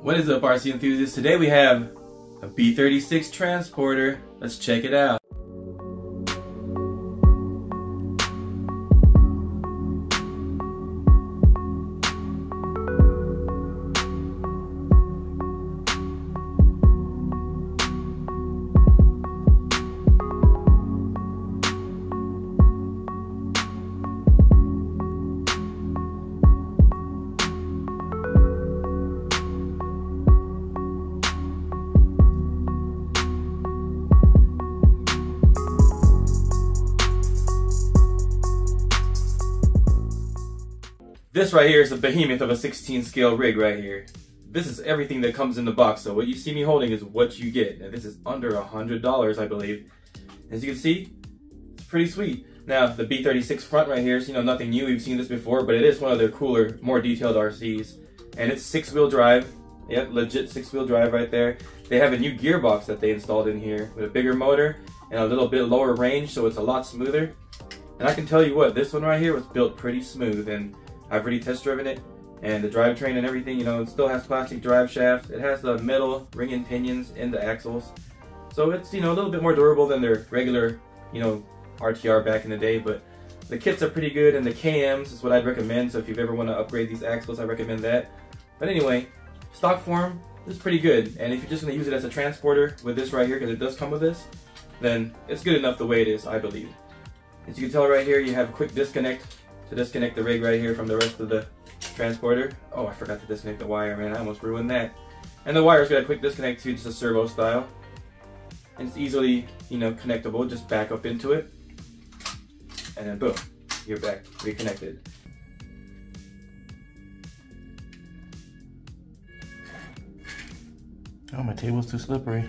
What is up RC enthusiasts? Today we have a B36 transporter. Let's check it out. This right here is a behemoth of a 16 scale rig right here. This is everything that comes in the box, so what you see me holding is what you get. Now this is under a $100, I believe. As you can see, it's pretty sweet. Now, the B36 front right here is, you know, nothing new. We've seen this before, but it is one of their cooler, more detailed RCs. And it's six-wheel drive. Yep, legit six-wheel drive right there. They have a new gearbox that they installed in here with a bigger motor and a little bit lower range, so it's a lot smoother. And I can tell you what, this one right here was built pretty smooth, and I've already test driven it. And the drivetrain and everything, you know, it still has plastic drive shafts. It has the metal ring and pinions in the axles. So it's, you know, a little bit more durable than their regular, you know, RTR back in the day, but the kits are pretty good and the KMs is what I'd recommend. So if you've ever want to upgrade these axles, I recommend that. But anyway, stock form is pretty good. And if you're just going to use it as a transporter with this right here, because it does come with this, then it's good enough the way it is, I believe. As you can tell right here, you have a quick disconnect to disconnect the rig right here from the rest of the transporter. Oh, I forgot to disconnect the wire, man. I almost ruined that. And the wire's got a quick disconnect too, just a servo style. And it's easily, you know, connectable. Just back up into it. And then boom, you're back, reconnected. Oh, my table's too slippery.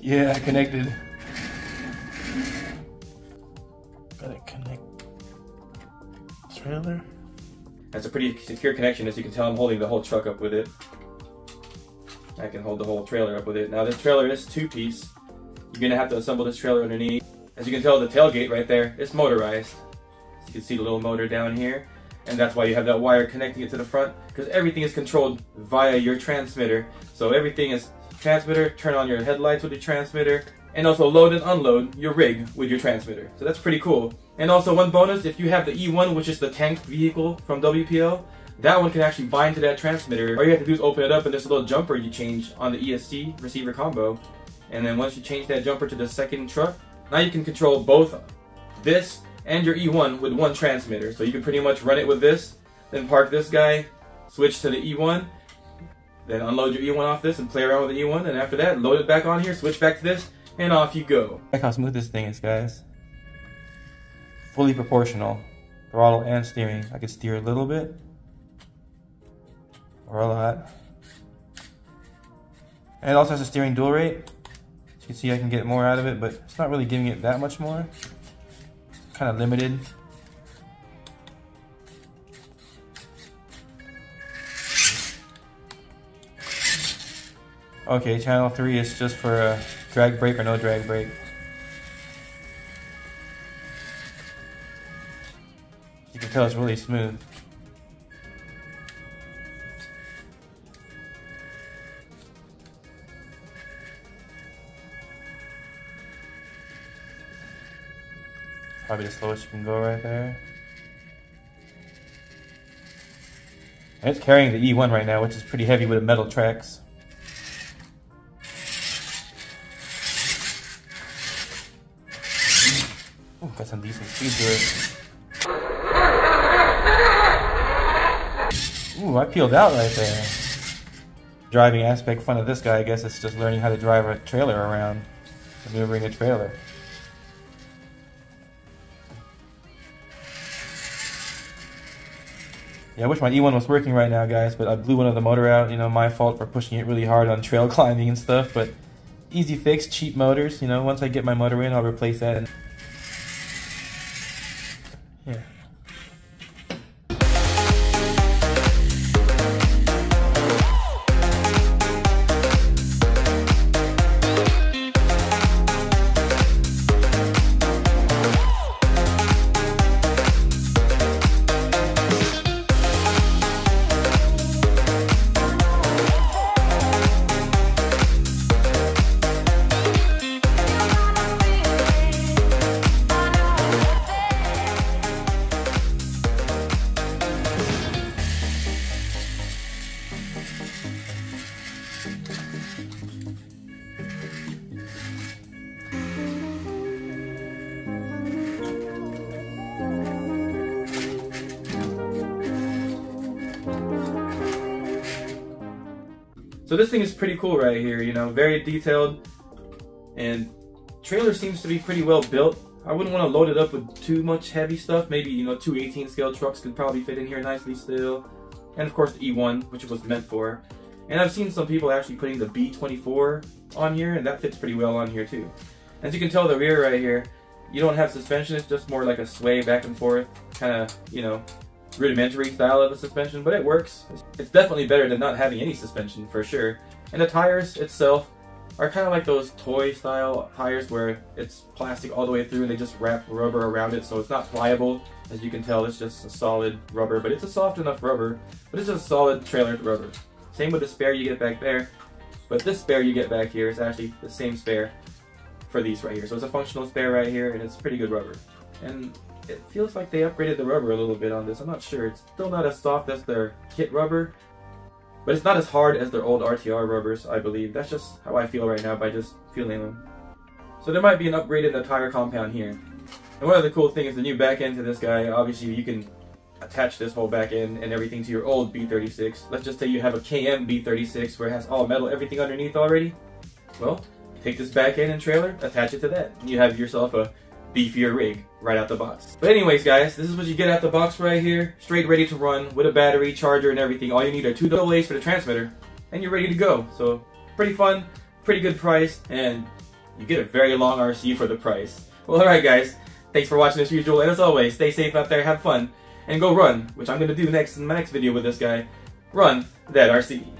Yeah, I connected. Gotta connect trailer. That's a pretty secure connection. As you can tell, I'm holding the whole truck up with it. I can hold the whole trailer up with it. Now this trailer is two-piece. You're gonna have to assemble this trailer underneath. As you can tell, the tailgate right there is motorized. you can see the little motor down here. And that's why you have that wire connecting it to the front, because everything is controlled via your transmitter. So everything is transmitter, turn on your headlights with the transmitter, and also load and unload your rig with your transmitter. So that's pretty cool. And also one bonus, if you have the E1, which is the tanked vehicle from WPL, that one can actually bind to that transmitter. All you have to do is open it up and there's a little jumper you change on the ESC receiver combo. And then once you change that jumper to the second truck, now you can control both this and your E1 with one transmitter. So you can pretty much run it with this, then park this guy, switch to the E1, then unload your E1 off this and play around with the E1. And after that, load it back on here, switch back to this, and off you go. Like how smooth this thing is, guys. Fully proportional. Throttle and steering. I can steer a little bit. Or a lot. And it also has a steering dual rate. As you can see, I can get more out of it, but it's not really giving it that much more. It's kind of limited. Okay, channel 3 is just for a drag brake or no drag brake. You can tell it's really smooth. Probably the slowest you can go right there. And it's carrying the E1 right now, which is pretty heavy with the metal tracks. Got some decent speed to it. Ooh, I peeled out right there. Driving aspect fun of this guy, I guess it's just learning how to drive a trailer around, maneuvering a trailer. Yeah, I wish my E1 was working right now, guys, but I blew one of the motor out. You know, my fault for pushing it really hard on trail climbing and stuff, but easy fix, cheap motors. You know, once I get my motor in, I'll replace that. Yeah. So this thing is pretty cool right here, you know, very detailed and trailer seems to be pretty well built. I wouldn't want to load it up with too much heavy stuff. Maybe, you know, two 18 scale trucks could probably fit in here nicely still. And of course the E1, which it was meant for. And I've seen some people actually putting the B24 on here, and that fits pretty well on here too. As you can tell, the rear right here, you don't have suspension, it's just more like a sway back and forth, kind of, you know, rudimentary style of a suspension, but it works. It's definitely better than not having any suspension, for sure. And the tires itself are kind of like those toy style tires where it's plastic all the way through and they just wrap rubber around it so it's not pliable. As you can tell, it's just a solid rubber, but it's a soft enough rubber, but it's just a solid trailer rubber. Same with the spare you get back there, but this spare you get back here is actually the same spare for these right here. So it's a functional spare right here, and it's pretty good rubber. And it feels like they upgraded the rubber a little bit on this. I'm not sure. It's still not as soft as their kit rubber, but it's not as hard as their old RTR rubbers, I believe. That's just how I feel right now by just feeling them. So there might be an upgrade in the tire compound here. And one of the cool things, is the new back end to this guy, obviously you can attach this whole back end and everything to your old B36. Let's just say you have a KM B36 where it has all metal, everything underneath already. Well, take this back end and trailer, attach it to that. You have yourself a beefier rig right out the box. But anyways guys, this is what you get out the box right here. Straight ready to run with a battery, charger and everything. All you need are two AA's for the transmitter and you're ready to go. So pretty fun, pretty good price, and you get a very long RC for the price. Well alright guys, thanks for watching as usual, and as always, stay safe out there, have fun, and go run, which I'm going to do next in my next video with this guy. Run that RC.